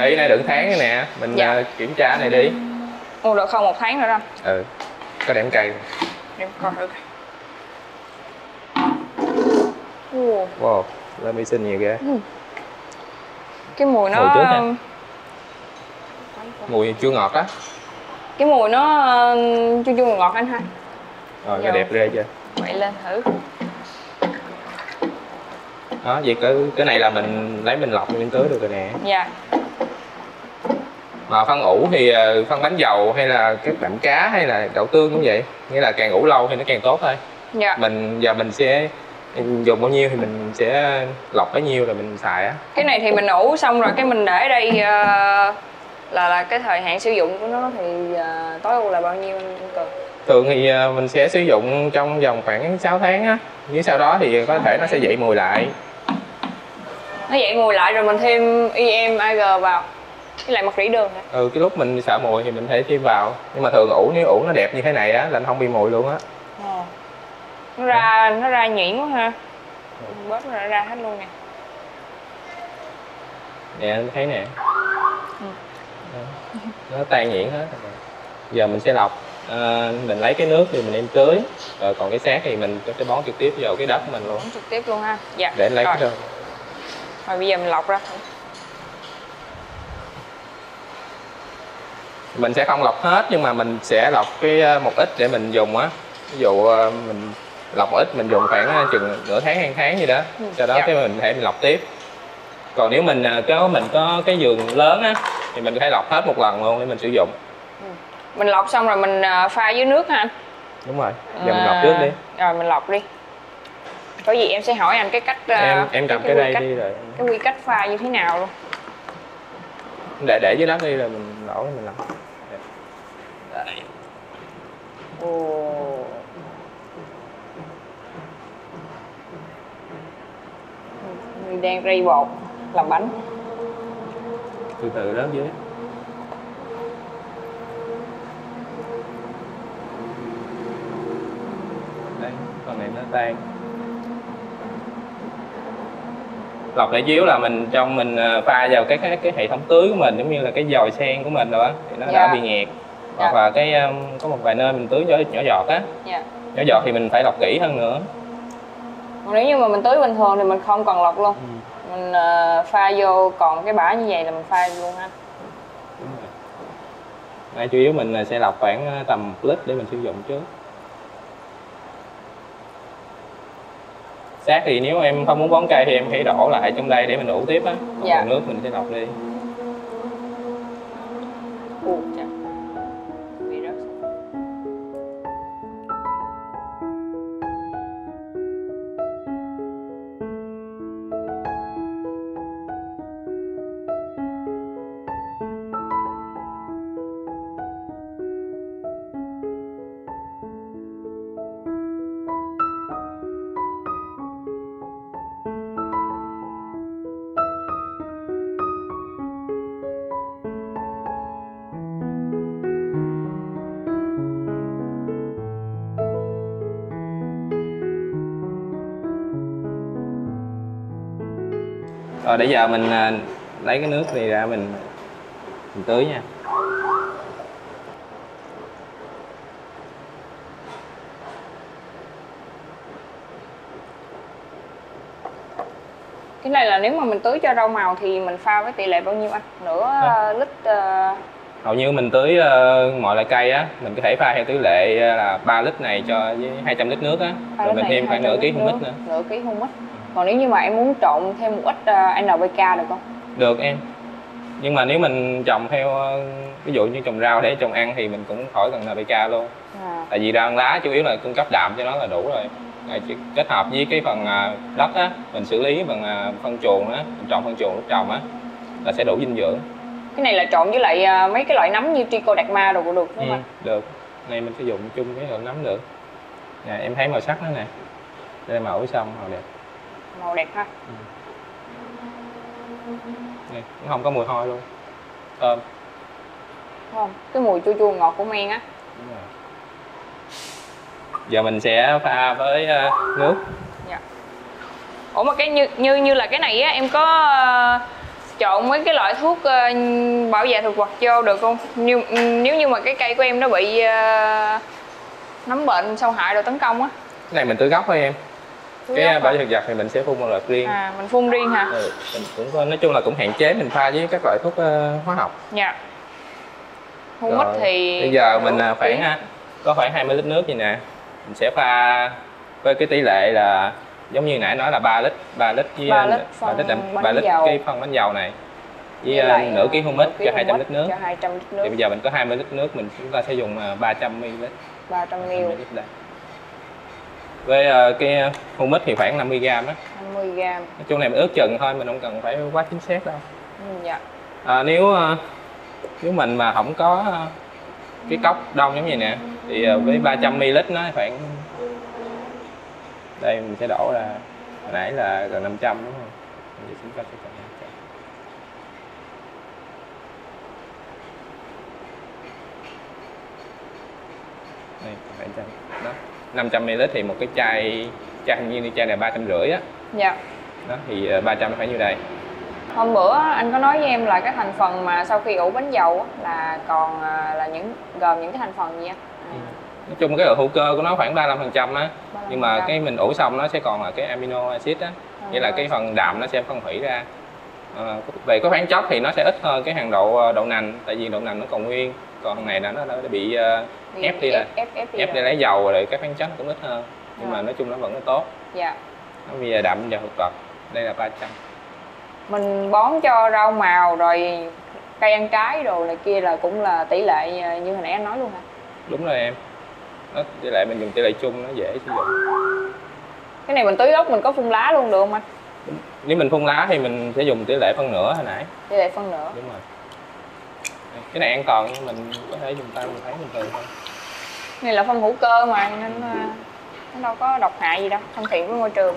Đấy, này đựng tháng này nè. Mình Dạ. ờ, kiểm tra này đi. Ồ được không? Một tháng nữa đó. Ừ. Có điểm cây. Em coi thử. Ồ, wow lên vi sinh nhiều ghê. Cái mùi nó Mùi trước nè. mùi chua ngọt á. Cái mùi nó ờ, chua chua ngọt anh ha. Rồi Dạ. cái đẹp ghê chưa? Vậy lên thử. Đó vậy cái cái này là mình lấy mình lọc mình tưới được rồi nè. Dạ mà phân ủ thì ờ, phân bánh dầu hay là các đạm cá hay là đậu tương cũng vậy. Nghĩa là càng ủ lâu thì nó càng tốt thôi. Dạ. Mình giờ mình sẽ dùng bao nhiêu thì mình sẽ lọc bấy nhiêu rồi mình xài á. Cái này thì mình ủ xong rồi cái mình để đây ờ, là là cái thời hạn sử dụng của nó thì ờ, tối ưu là bao nhiêu anh cường? Thường thì mình sẽ sử dụng trong vòng khoảng 6 tháng á. Nhưng sau đó thì có thể nó sẽ dậy mùi lại. Nó vậy mùi lại rồi mình thêm EM AG vào với lại mật rỉ đường nè ừ cái lúc mình sợ mùi thì mình thể thêm vào. Nhưng mà thường ủ nếu ủ nó đẹp như thế này á là nó không bị mùi luôn á. Ồ. nó ra nó ra nhuyễn quá ha. Bớt nó ra hết luôn nè. Nè anh thấy nè. Ừ. Nó tan nhuyễn hết. Giờ mình sẽ lọc. Ờ, mình lấy cái nước thì mình đem tưới. Rồi còn cái xác thì mình có cái bón trực tiếp vào cái đất của mình luôn. Bấm trực tiếp luôn ha. Dạ. Để lấy rồi. cái đơn rồi bây giờ mình lọc ra thử mình sẽ không lọc hết nhưng mà mình sẽ lọc cái ờ, một ít để mình dùng á. Ví dụ ờ, mình lọc một ít mình dùng khoảng ờ, chừng nửa tháng hai tháng gì đó. Ừ, sau đó dạ. cái mình thể mình lọc tiếp. Còn nếu mình có mình có cái giường lớn á thì mình có thể lọc hết một lần luôn để mình sử dụng. Mình lọc xong rồi mình pha với nước ha. Anh đúng rồi. Giờ mình lọc trước đi. À, rồi mình lọc đi. Có gì em sẽ hỏi anh cái cách em em cầm cái quy đây cách, đi rồi. cái quy cách pha như thế nào luôn để để dưới đất đi rồi mình đổ mình lọc ồ. Mình đang rây bột làm bánh. Từ từ rớt dưới. Đây phần này nó tan lọc để chiếu là mình trong mình ờ, pha vào cái cái, cái hệ thống tưới của mình giống như là cái dòi sen của mình đó thì nó Dạ. đã bị nghẹt. Hoặc Dạ. là cái um, có một vài nơi mình tưới nhỏ, nhỏ giọt á. Dạ. Nhỏ giọt thì mình phải lọc kỹ hơn nữa. Còn nếu như mà mình tưới bình thường thì mình không cần lọc luôn. Mình ờ, pha vô còn cái bã như vậy là mình pha luôn ha. Đúng rồi. Đây, chủ yếu mình sẽ lọc khoảng ờ, tầm một lít để mình sử dụng trước Xác thì nếu em không muốn bón cây thì em hãy đổ lại trong đây để mình ủ tiếp á Còn Dạ. còn nước mình sẽ lọc đi Rồi để giờ mình ờ, lấy cái nước này ra mình, mình tưới nha Cái này là nếu mà mình tưới cho rau màu thì mình pha với tỷ lệ bao nhiêu anh? Nửa ờ, lít ờ, Hầu như mình tưới ờ, mọi loại cây á Mình có thể pha theo tỷ lệ ờ, là 3 lít này cho với 200 lít nước á Rồi mình thêm khoảng 200 nửa ký humic nữa Nửa ký humic. Còn nếu như mà em muốn trộn thêm một ít ờ, NPK được không? Được em. Nhưng mà nếu mình trồng theo ờ, Ví dụ như trồng rau để trồng ăn thì mình cũng khỏi cần NPK luôn. À, tại vì rau ăn lá chủ yếu là cung cấp đạm cho nó là đủ rồi. Chỉ kết hợp với cái phần à, đất á mình xử lý bằng phân chuồng á mình trồng phân chuồng lúc trồng á là sẽ đủ dinh dưỡng. Cái này là trộn với lại ờ, mấy cái loại nấm như trichodacma đồ cũng được đúng không ừ, được. Này mình sử dụng chung với loại nấm được. Nè em thấy màu sắc nó nè. Đây màu xong màu đẹp Màu đẹp ha. nè nó không có mùi hôi luôn thơm không? Cái mùi chua chua ngọt của men á. Đúng rồi. giờ mình sẽ pha với à, nước Dạ. Ủa mà cái như như như là cái này á em có ờ, trộn mấy cái loại thuốc ờ, bảo vệ thực vật vô được không nếu, nếu như mà cái cây của em nó bị ờ, nấm bệnh sâu hại rồi tấn công á cái này mình tưới gốc thôi em cái bảo vệ thực vật thì mình sẽ phun một loại riêng. À mình phun riêng hả? Ừ, mình cũng nói chung là cũng hạn chế mình pha với các loại thuốc ờ, hóa học. Dạ. Rồi, humus thì bây giờ mình nửa à, khoảng ký. à, có khoảng 20 lít nước gì nè. Mình sẽ pha với cái tỷ lệ là giống như nãy nói là 3 lít 3 lít với Ba à, lít ba phân lít đạm- bánh ba lít dầu. cái phân bánh dầu này với, Với à, lại, nửa ký ký cho 200 humus lít nước. cho 200 lít thì nước. bây giờ mình có 20 lít nước mình chúng ta sẽ dùng à, 300 ml. 300 ml. 20 lít đây với à, cái humus thì khoảng 50 gram á 50 gram. Nói chung này mình ước chừng thôi mình không cần phải quá chính xác đâu. Ừ, dạ. À, nếu à, nếu mình mà không có cái cốc đông giống như nè thì với 300 ml nó khoảng đây mình sẽ đổ ra hồi nãy là gần 500 đúng không? Bây giờ chúng ta sẽ cần 500. đây còn 700 đó 500 ml thì một cái chai chai hình như chai này ba trăm rưỡi á. Dạ. Đó thì à, 300 phải như đây hôm bữa anh có nói với em là cái thành phần mà sau khi ủ bánh dầu á, là còn à, là những gồm những cái thành phần gì á? Ừ. nói chung cái độ hữu cơ của nó khoảng 35 phần trăm á. 35%. nhưng mà cái mình ủ xong nó sẽ còn là cái amino acid á. Nghĩa là cái phần đạm nó sẽ phân hủy ra. Ờ, về cái khoáng chất thì nó sẽ ít hơn cái hàng độ ờ, đậu nành tại vì đậu nành nó còn nguyên còn này là nó đã bị ờ, Bị ép đi rồi. ép ép ép đi ép để lấy dầu rồi các khoáng chất cũng ít hơn. Nhưng mà Rồi. nói chung nó vẫn là tốt. Dạ. Nó bây giờ đạm vào thực vật. Đây là 300 mình bón cho rau màu rồi cây ăn trái đồ này kia là cũng là tỷ lệ à, như hồi nãy anh nói luôn hả? Đúng rồi em. Nó tỷ lệ mình dùng tỷ lệ chung nó dễ sử dụng. Cái này mình tưới gốc mình có phun lá luôn được không anh? Nếu mình phun lá thì mình sẽ dùng tỷ lệ phân nửa hồi nãy. Tỷ lệ phân nữa đúng rồi cái này an toàn mình có thể dùng tay mình thấy bình thường thôi. Này là phân hữu cơ mà nên à, nó đâu có độc hại gì đâu thân thiện với môi trường.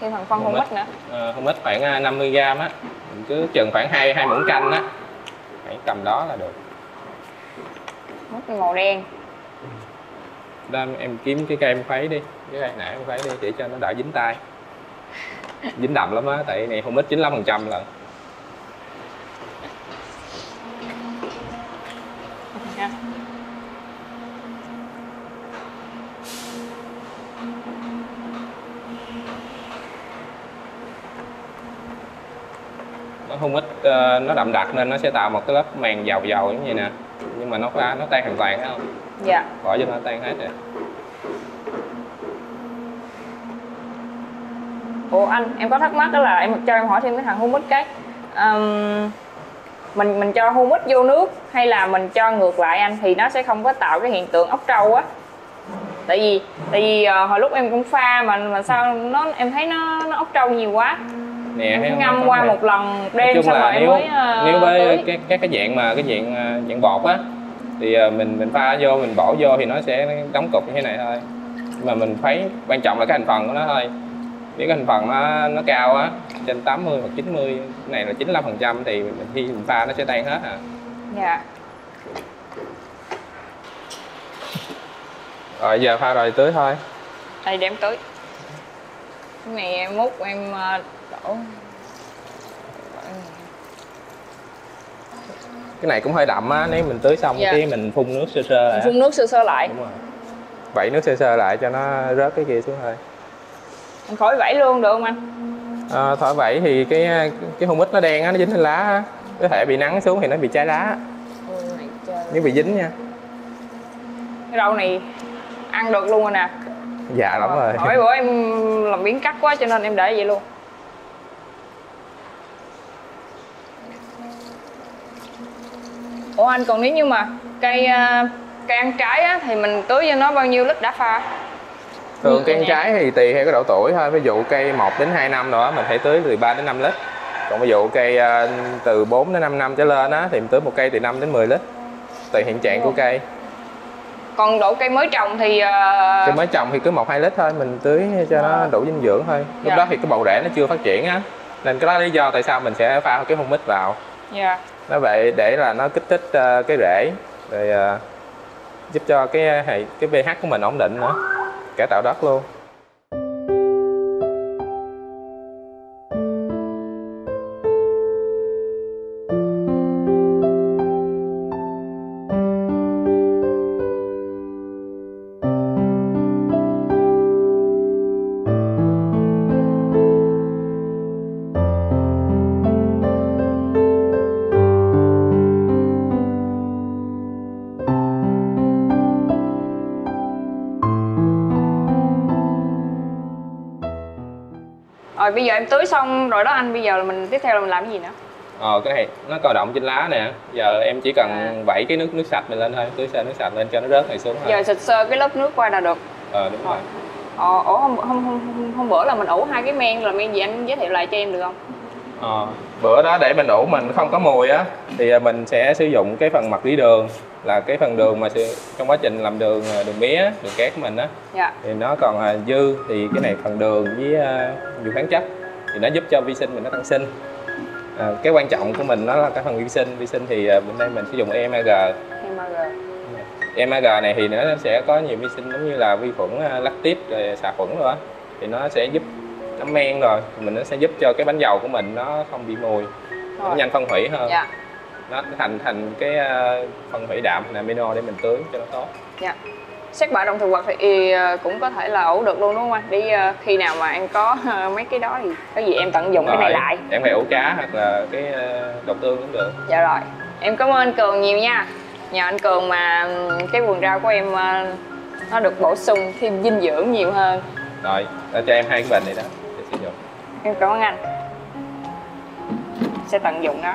Thêm phần phân Humus. humus nữa. Ờ, không ít khoảng à, 50 gram á. Mình cứ chừng khoảng hai hai muỗng canh á. Hãy cầm đó là được. Humus màu đen. Đó em kiếm cái cây em khuấy đi. Cái cây nãy em khuấy đi để cho nó đỡ dính tay dính đậm lắm á tại này không ít 95 phần trăm lần không ít ờ, nó đậm đặc nên nó sẽ tạo một cái lớp màng dầu dầu giống như nè. Nhưng mà nó pha nó tan hoàn toàn thấy không? Dạ. Bỏ cho nó tan hết rồi. Ủa anh em có thắc mắc đó là em cho em hỏi thêm cái thằng humus cái. Ừm, mình mình cho humus vô nước hay là mình cho ngược lại anh thì nó sẽ không có tạo cái hiện tượng ốc trâu á? Tại vì tại vì ờ, hồi lúc em cũng pha mà mà sao nó em thấy nó nó ốc trâu nhiều quá nè thấy không? ngâm qua nè. một lần nói đêm chung xong rồi là em nếu mới ờ, nếu với tưới. cái cái cái dạng mà cái dạng ờ, dạng bọt á thì ờ, mình mình pha vô mình bỏ vô thì nó sẽ đóng cục như thế này thôi mà mình thấy quan trọng là cái thành phần của nó thôi nếu cái thành phần nó nó cao á trên 80 hoặc 90 cái này là 95 phần trăm thì mình, khi mình pha nó sẽ tan hết à dạ rồi giờ pha rồi tưới thôi đây để em tưới cái này em múc em cái này cũng hơi đậm á nếu mình tưới xong Dạ. cái mình phun nước sơ sơ lại phun nước sơ sơ lại. Đúng rồi. Vẩy nước sơ sơ lại cho nó rớt cái kia xuống thôi. Em khỏi vẫy luôn được không anh? À, thổi vẩy thì cái cái hung mít nó đen á nó dính lên lá á. Có thể bị nắng xuống thì nó bị cháy lá nếu bị dính nha. Cái rau này ăn được luôn rồi nè. Dạ lắm rồi. hỏi bữa em làm biến cắt quá cho nên em để vậy luôn ủa anh còn nếu như mà cây à, cây ăn trái á thì mình tưới cho nó bao nhiêu lít đã pha? Thường cây ăn trái thì tùy theo cái độ tuổi thôi. Ví dụ cây 1 đến 2 năm nữa mình phải tưới từ 3 đến 5 lít. Còn ví dụ cây ờ, từ 4 đến 5 năm trở lên á thì mình tưới một cây từ 5 đến 10 lít tùy hiện trạng của cây. Còn độ cây mới trồng thì à, cây mới trồng thì cứ một hai lít thôi mình tưới cho nó đủ dinh dưỡng thôi. Lúc Dạ. đó thì cái bầu rễ nó chưa phát triển á. Nên cái đó là lý do tại sao mình sẽ pha cái hung mít vào dạ. Nó vậy để là nó kích thích ờ, cái rễ, rồi ờ, giúp cho cái ờ, hệ, cái pH của mình ổn định nữa. Cải tạo đất luôn. Rồi bây giờ em tưới xong rồi đó anh bây giờ là mình tiếp theo là mình làm cái gì nữa? Ờ cái này nó co động trên lá nè. Giờ em chỉ cần À. vẩy cái nước nước sạch mình lên thôi tưới sơ nước sạch lên cho nó rớt này xuống thôi. Giờ xịt sơ cái lớp nước qua là được. Ờ đúng rồi. Ờ ủa hôm, hôm, hôm, hôm, hôm bữa là mình ủ hai cái men là men gì anh giới thiệu lại cho em được không? Ờ, bữa đó để mình ủ mình không có mùi á thì à, mình sẽ sử dụng cái phần mặt lý đường là cái phần đường mà trong quá trình làm đường à, đường mía đường cát của mình á. Dạ. Thì nó còn à, dư thì cái này phần đường với nhiều khoáng chất thì nó giúp cho vi sinh mình nó tăng sinh. À, cái quan trọng của mình nó là cái phần vi sinh vi sinh thì bên đây mình sử dụng EMAG MAG EMAG này thì nó sẽ có nhiều vi sinh giống như là vi khuẩn lactic rồi xà khuẩn rồi á thì nó sẽ giúp nó men rồi thì mình nó sẽ giúp cho cái bánh dầu của mình nó không bị mùi nó Rồi. nhanh phân hủy hơn. Dạ. Nó thành thành cái ờ, phân hủy đạm là amino để mình tưới cho nó tốt. Dạ. Xét bạ động thực vật thì ờ, cũng có thể là ủ được luôn đúng không anh? Đi ờ, khi nào mà em có mấy cái đó thì có gì em tận dụng cái này Rồi, lại. em phải ủ cá hoặc là cái đậu tương cũng được. Dạ rồi. Em cảm ơn anh cường nhiều nha. Nhờ anh cường mà cái vườn rau của em nó được bổ sung thêm dinh dưỡng nhiều hơn. Rồi cho em hai cái bình này đó em cảm ơn anh. Sẽ tận dụng đó